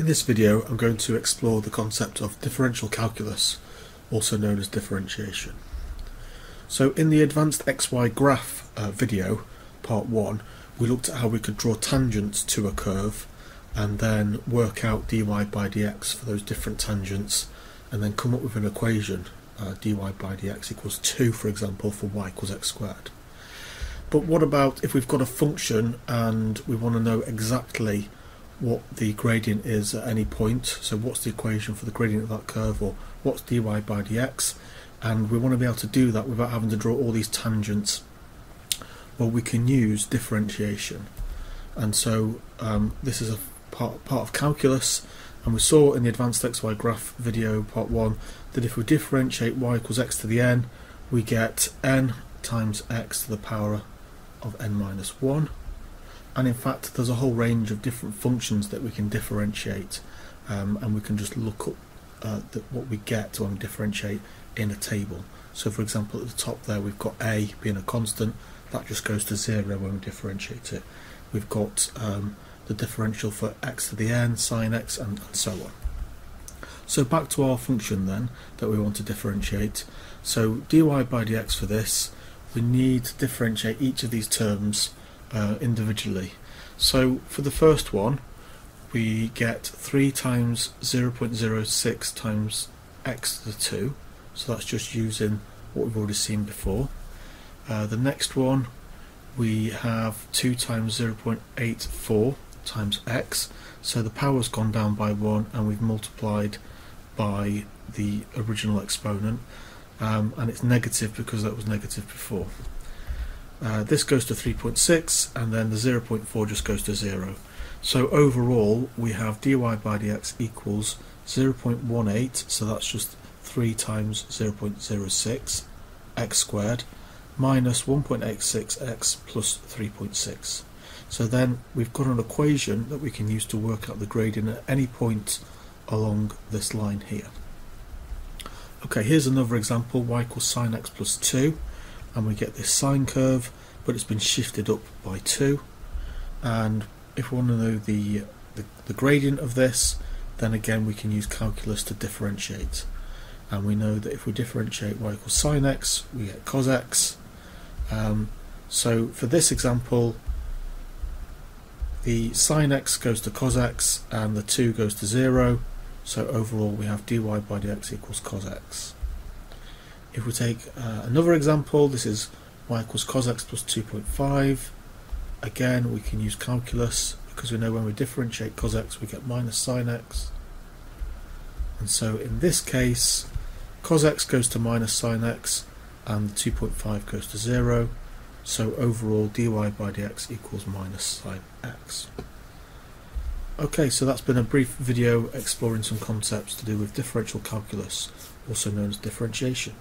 In this video I'm going to explore the concept of differential calculus, also known as differentiation. So in the advanced XY graph uh, video, part 1, we looked at how we could draw tangents to a curve and then work out dy by dx for those different tangents and then come up with an equation, uh, dy by dx equals 2 for example for y equals x squared. But what about if we've got a function and we want to know exactly what the gradient is at any point. So what's the equation for the gradient of that curve or what's dy by dx and we want to be able to do that without having to draw all these tangents. Well we can use differentiation and so um, this is a part, part of calculus and we saw in the advanced xy graph video part 1 that if we differentiate y equals x to the n we get n times x to the power of n minus 1 and in fact there's a whole range of different functions that we can differentiate um, and we can just look up uh, the, what we get when we differentiate in a table. So for example at the top there we've got a being a constant. That just goes to zero when we differentiate it. We've got um, the differential for x to the n sine x and, and so on. So back to our function then that we want to differentiate. So dy by dx for this we need to differentiate each of these terms uh, individually. So for the first one, we get 3 times 0.06 times x to the 2, so that's just using what we've already seen before. Uh, the next one, we have 2 times 0.84 times x, so the power's gone down by 1 and we've multiplied by the original exponent, um, and it's negative because that was negative before. Uh, this goes to 3.6 and then the 0.4 just goes to 0. So overall we have dy by dx equals 0.18 so that's just 3 times 0.06 x squared minus 1.86x plus 3.6. So then we've got an equation that we can use to work out the gradient at any point along this line here. Okay, here's another example, y equals sine x plus 2 and we get this sine curve but it's been shifted up by 2 and if we want to know the, the, the gradient of this then again we can use calculus to differentiate. And we know that if we differentiate y equals sine x we get cos x. Um, so for this example the sine x goes to cos x and the 2 goes to 0 so overall we have dy by dx equals cos x if we take uh, another example, this is y equals cos x plus 2.5. Again, we can use calculus because we know when we differentiate cos x we get minus sine x. And so in this case, cos x goes to minus sine x and 2.5 goes to 0. So overall dy by dx equals minus sine x. Okay, so that's been a brief video exploring some concepts to do with differential calculus, also known as differentiation.